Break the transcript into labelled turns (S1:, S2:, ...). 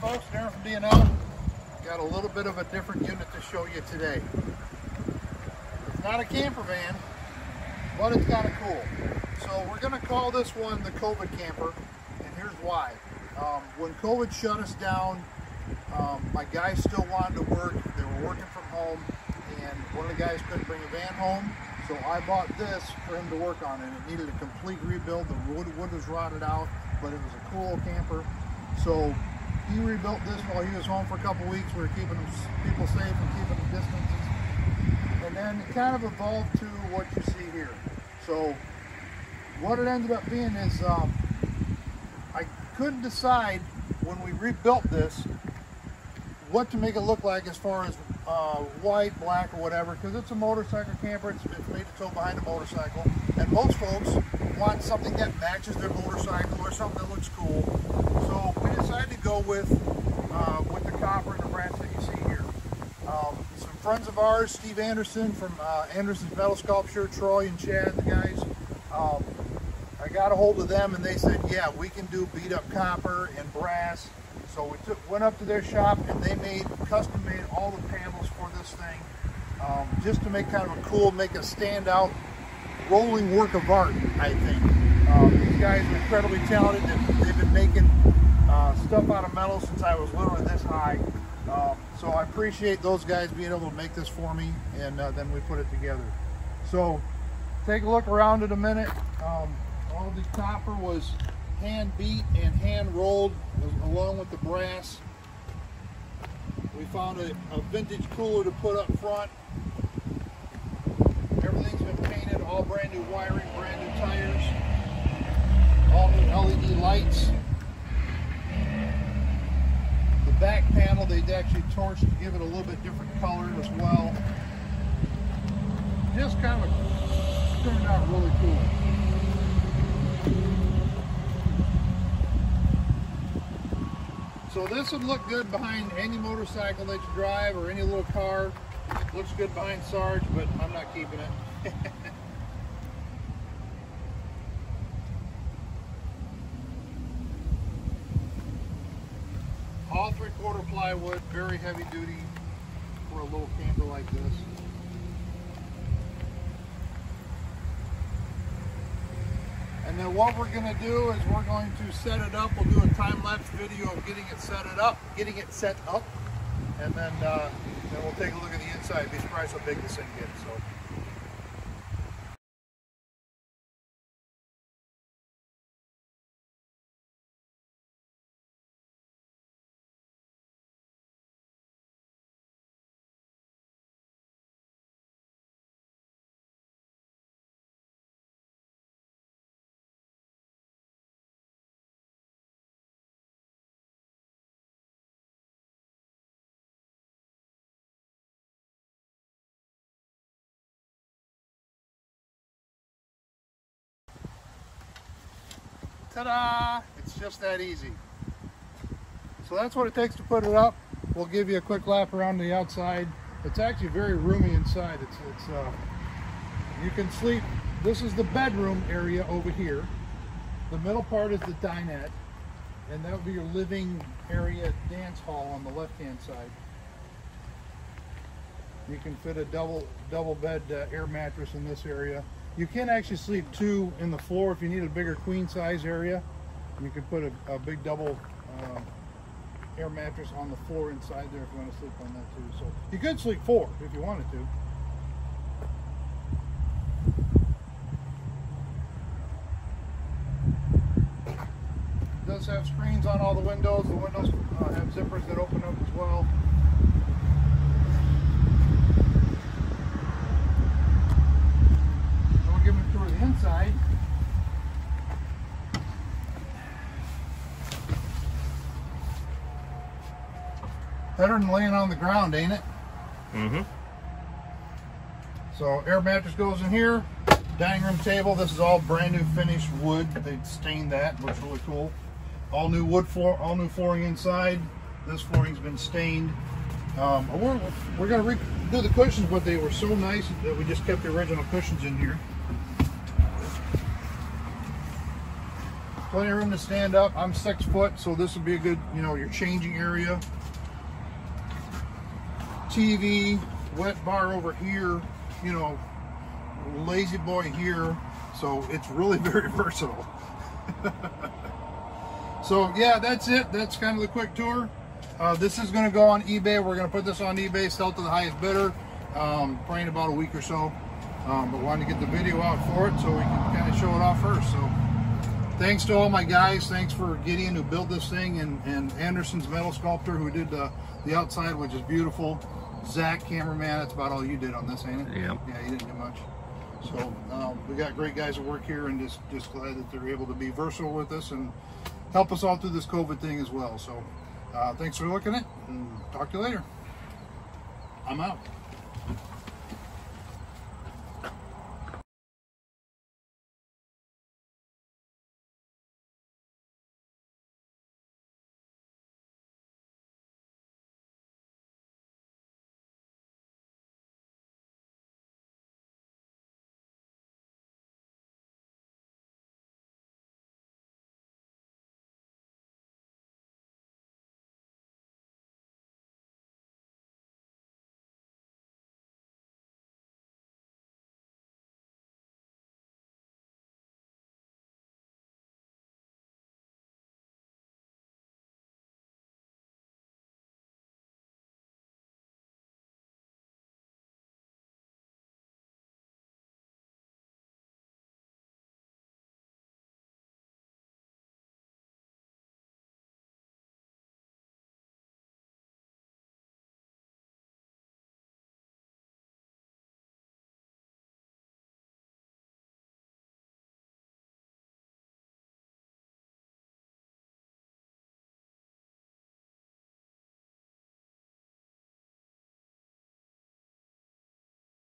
S1: folks, Darren from D&L. Got a little bit of a different unit to show you today. It's not a camper van, but it's kind of cool. So we're gonna call this one the COVID camper, and here's why. Um, when COVID shut us down, um, my guys still wanted to work. They were working from home, and one of the guys couldn't bring a van home. So I bought this for him to work on, and it needed a complete rebuild. The wood, wood was rotted out, but it was a cool camper. So he rebuilt this while he was home for a couple weeks. We were keeping people safe and keeping the distances. And then it kind of evolved to what you see here. So what it ended up being is um, I couldn't decide when we rebuilt this what to make it look like as far as uh, white, black, or whatever, because it's a motorcycle camper. It's, it's made to tow behind a motorcycle, and most folks want something that matches their motorcycle or something that looks cool. Decided to go with uh, with the copper and the brass that you see here. Um, some friends of ours, Steve Anderson from uh, Anderson's Metal Sculpture, Troy and Chad, the guys. Um, I got a hold of them and they said, yeah, we can do beat up copper and brass so we took, went up to their shop and they made, custom made all the panels for this thing, um, just to make kind of a cool, make a standout rolling work of art, I think. Um, these guys are incredibly talented. They've, they've been making stuff out of metal since I was literally this high. Um, so I appreciate those guys being able to make this for me and uh, then we put it together. So take a look around in a minute. Um, all the copper was hand beat and hand rolled along with the brass. We found a, a vintage cooler to put up front. Everything's been painted, all brand new wiring, brand new tires, all new LED lights. Back panel they'd actually torched to give it a little bit different color as well. Just kind of turned out really cool. So this would look good behind any motorcycle that you drive or any little car. Looks good behind Sarge, but I'm not keeping it. All three quarter plywood, very heavy duty for a little camper like this. And then what we're gonna do is we're going to set it up. We'll do a time-lapse video of getting it set it up, getting it set up. And then, uh, then we'll take a look at the inside. Be surprised how big this thing gets. So. Ta-da! It's just that easy. So that's what it takes to put it up. We'll give you a quick lap around the outside. It's actually very roomy inside. It's, it's uh, you can sleep. This is the bedroom area over here. The middle part is the dinette, and that would be your living area dance hall on the left-hand side. You can fit a double double bed uh, air mattress in this area. You can actually sleep two in the floor if you need a bigger queen size area. You can put a, a big double uh, air mattress on the floor inside there if you want to sleep on that too. So you could sleep four if you wanted to. Does have screens on all the windows. The windows uh, have zippers that open up as well. inside. Better than laying on the ground, ain't it?
S2: Mm-hmm.
S1: So air mattress goes in here. Dining room table. This is all brand new finished wood. They stained that. Looks really cool. All new wood floor. All new flooring inside. This flooring's been stained. Um, we're we're gonna redo the cushions, but they were so nice that we just kept the original cushions in here. plenty of room to stand up. I'm six foot, so this would be a good, you know, your changing area. TV, wet bar over here, you know, La-Z-Boy here. So it's really very versatile. so yeah, that's it. That's kind of the quick tour. Uh, this is going to go on eBay. We're going to put this on eBay, sell to the highest bidder. Um, probably in about a week or so. Um, but wanted to get the video out for it so we can kind of show it off first. So thanks to all my guys. Thanks for Gideon who built this thing and, and Anderson's metal sculpture who did the, the outside, which is beautiful. Zach, cameraman, that's about all you did on this, ain't it?
S2: Yeah.
S1: Yeah, you didn't do much. So um, we got great guys that work here and just, just glad that they're able to be versatile with us and help us all through this COVID thing as well. So uh, thanks for looking at it and talk to you later. I'm out.